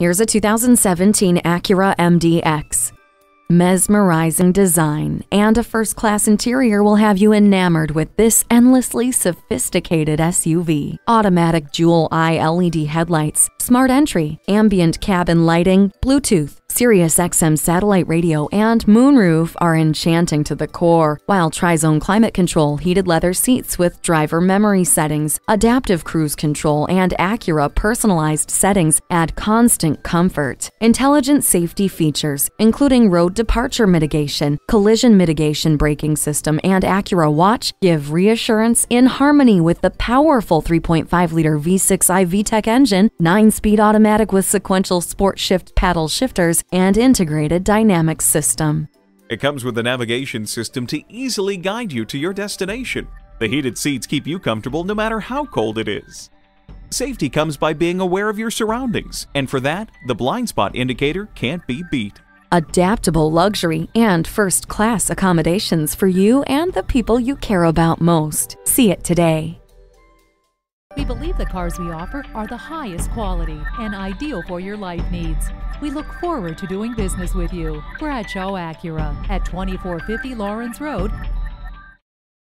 Here's a 2017 Acura MDX. Mesmerizing design and a first class interior will have you enamored with this endlessly sophisticated SUV. Automatic Jewel Eye LED headlights, smart entry, ambient cabin lighting, Bluetooth, Sirius XM satellite radio and moonroof are enchanting to the core, while tri-zone climate control, heated leather seats with driver memory settings, adaptive cruise control, and Acura personalized settings add constant comfort. Intelligent safety features, including road departure mitigation, collision mitigation braking system, and Acura Watch, give reassurance in harmony with the powerful 3.5-liter V6 i-VTEC engine, 9-speed automatic with sequential sport shift paddle shifters, and integrated dynamics system. It comes with a navigation system to easily guide you to your destination. The heated seats keep you comfortable no matter how cold it is. Safety comes by being aware of your surroundings, and for that, the blind spot indicator can't be beat. Adaptable luxury and first class accommodations for you and the people you care about most. See it today. We believe the cars we offer are the highest quality and ideal for your life needs. We look forward to doing business with you. Bradshaw Acura at 2450 Laurens Road,